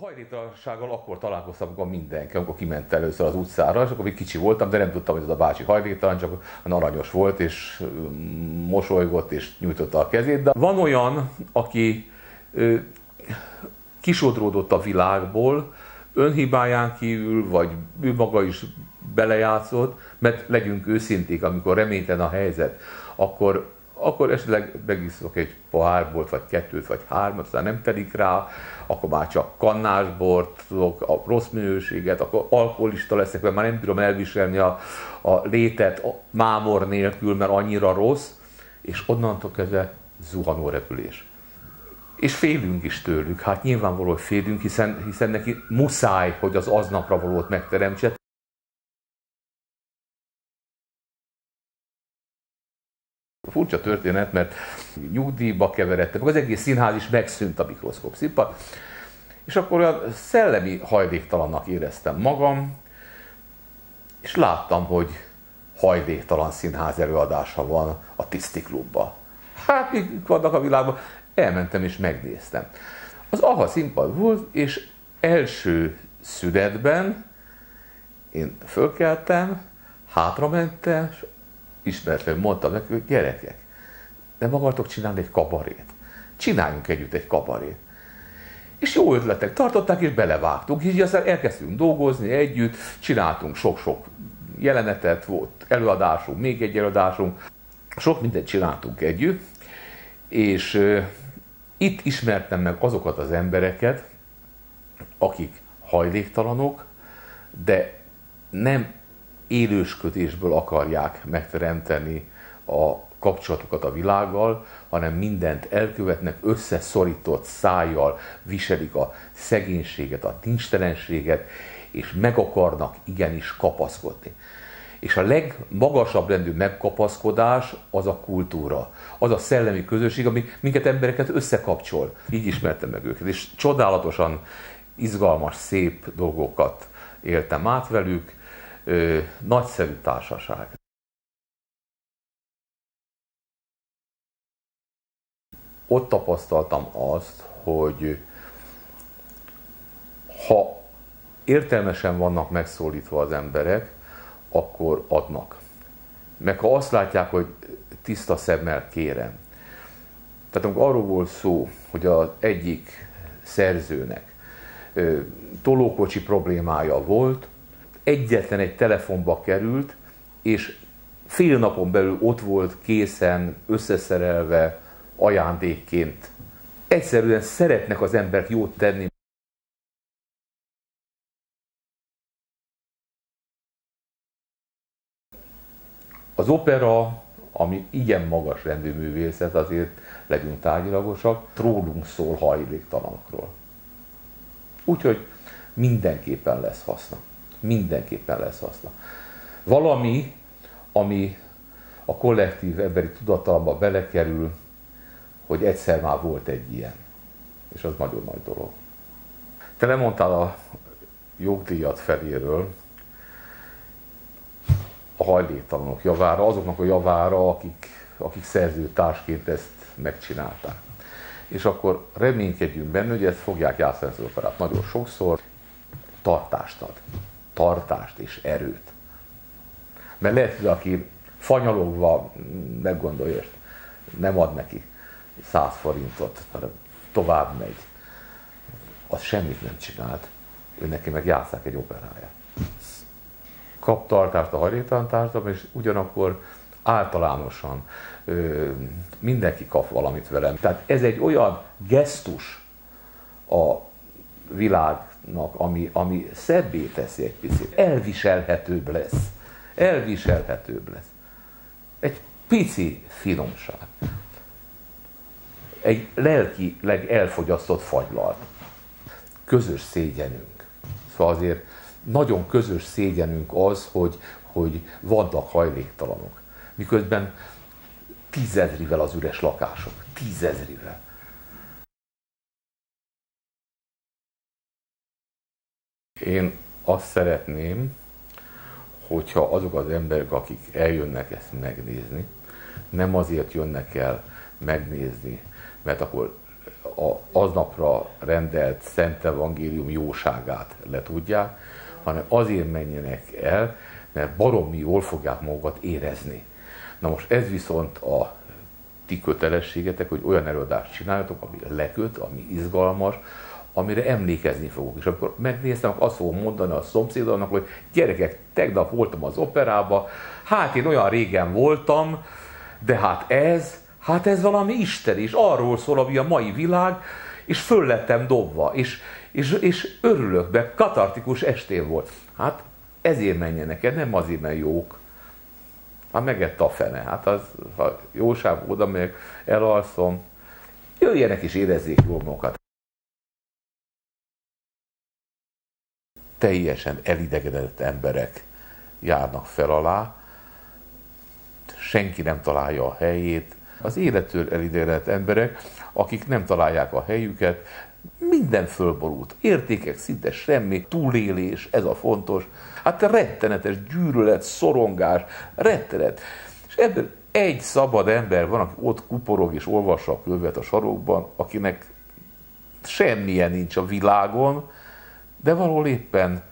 Hajléktalansággal akkor találkoztam, amikor mindenki, amikor kiment először az utcára, és akkor még kicsi voltam, de nem tudtam, hogy az a bácsi hajléktalan, csak aranyos volt, és mosolygott, és nyújtotta a kezét. De van olyan, aki ö, kisodródott a világból, önhibáján kívül, vagy ő maga is belejátszott, mert legyünk őszinték, amikor reménytelen a helyzet, akkor akkor esetleg megiszok egy pohárból, vagy kettőt, vagy hármat, aztán nem telik rá, akkor már csak kannásbort tudok, a rossz minőséget, akkor alkoholista leszek, mert már nem bírom elviselni a, a létet a mámor nélkül, mert annyira rossz, és onnantól kezdve zuhanó repülés. És félünk is tőlük, hát nyilvánvaló, hogy félünk, hiszen, hiszen neki muszáj, hogy az aznapra valót megteremtse. Furcsa történet, mert nyugdíjba keveredtem, az egész színház is megszűnt a mikroszkóp színpad, és akkor olyan szellemi hajléktalannak éreztem magam, és láttam, hogy hajléktalan színház előadása van a Tiszti Klubba. Hát, mik vannak a világban? Elmentem és megnéztem. Az AHA színpad volt, és első szünetben én fölkeltem, hátramentem, és ismeretlen mondtam neki, hogy gyerekek, nem akartok csinálni egy kabarét? Csináljunk együtt egy kabarét. És jó ötletek tartották, és belevágtunk, így aztán elkezdtünk dolgozni együtt, csináltunk sok-sok jelenetet, volt előadásunk, még egy előadásunk, sok mindent csináltunk együtt, és uh, itt ismertem meg azokat az embereket, akik hajléktalanok, de nem élősködésből akarják megteremteni a kapcsolatokat a világgal, hanem mindent elkövetnek, összeszorított szájjal viselik a szegénységet, a nincstelenséget, és meg akarnak igenis kapaszkodni. És a legmagasabb rendű megkapaszkodás az a kultúra, az a szellemi közösség, ami minket embereket összekapcsol. Így ismertem meg őket, és csodálatosan izgalmas, szép dolgokat éltem át velük, ö, nagyszerű társaság. Ott tapasztaltam azt, hogy ha értelmesen vannak megszólítva az emberek, akkor adnak. Meg ha azt látják, hogy tiszta szemmel kérem. Tehát amikor arról volt szó, hogy az egyik szerzőnek tolókocsi problémája volt, egyetlen egy telefonba került, és fél napon belül ott volt készen, összeszerelve ajándékként. Egyszerűen szeretnek az emberek jót tenni. Az opera, ami igen magas rendű művészet, azért legyünk tárgyilagosak, rólunk szól hajléktalanokról. Úgyhogy mindenképpen lesz haszna mindenképpen lesz haszna. Valami, ami a kollektív emberi tudatalomba belekerül, hogy egyszer már volt egy ilyen. És az nagyon nagy dolog. Te nem mondtál a jogdíjat feléről, a hajléktalanok javára, azoknak a javára, akik, akik szerzőtársként ezt megcsinálták. És akkor reménykedjünk benne, hogy ezt fogják játszani az operát nagyon sokszor, tartást ad tartást és erőt. Mert lehet, hogy aki fanyalogva meggondolja, és nem ad neki 100 forintot, hanem tovább megy, az semmit nem csinált, ő neki meg játszák egy operáját. Kap tartást a hajléktalan és ugyanakkor általánosan ö, mindenki kap valamit velem. Tehát ez egy olyan gesztus a világ ami, ami szebbé teszi egy picit, elviselhetőbb lesz. Elviselhetőbb lesz. Egy pici finomság. Egy lelkileg elfogyasztott fagylalt. Közös szégyenünk. Szóval azért nagyon közös szégyenünk az, hogy, hogy vannak hajléktalanok. Miközben tízezrivel az üres lakások. Tízezrivel. Én azt szeretném, hogyha azok az emberek, akik eljönnek ezt megnézni, nem azért jönnek el megnézni, mert akkor a aznapra rendelt Szent Evangélium jóságát letudják, hanem azért menjenek el, mert baromi jól fogják magukat érezni. Na most ez viszont a ti kötelességetek, hogy olyan előadást csináljatok, ami leköt, ami izgalmas, amire emlékezni fogok. És akkor megnéztem, akkor azt fogom mondani a szomszédonnak, hogy gyerekek, tegnap voltam az operába, hát én olyan régen voltam, de hát ez, hát ez valami Isten, és arról szól, ami a mai világ, és föl lettem dobva, és, és, és örülök be, katartikus estén volt. Hát ezért menjenek el, nem azért, mert jók. Hát megette a fene. Hát az, ha jóság oda megyek, elalszom, jöjjenek és érezzék jól magukat. Teljesen elidegedett emberek járnak fel alá, senki nem találja a helyét. Az élettől elidegedett emberek, akik nem találják a helyüket, minden fölborult. Értékek szinte semmi, túlélés, ez a fontos. Hát rettenetes gyűrölet, szorongás, rettenet. És ebből egy szabad ember van, aki ott kuporog és olvassa a könyvet a sarokban, akinek semmilyen nincs a világon, de valahol éppen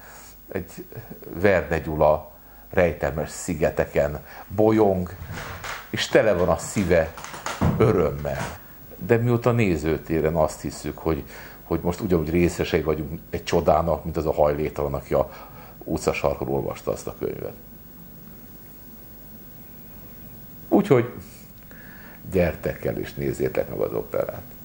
egy Verde Gyula rejtelmes szigeteken bolyong, és tele van a szíve örömmel. De mióta nézőtéren azt hiszük, hogy, hogy most ugyanúgy részesei vagyunk egy csodának, mint az a hajléktalan, aki a utcasarkon olvasta azt a könyvet. Úgyhogy gyertek el és nézzétek meg az operát.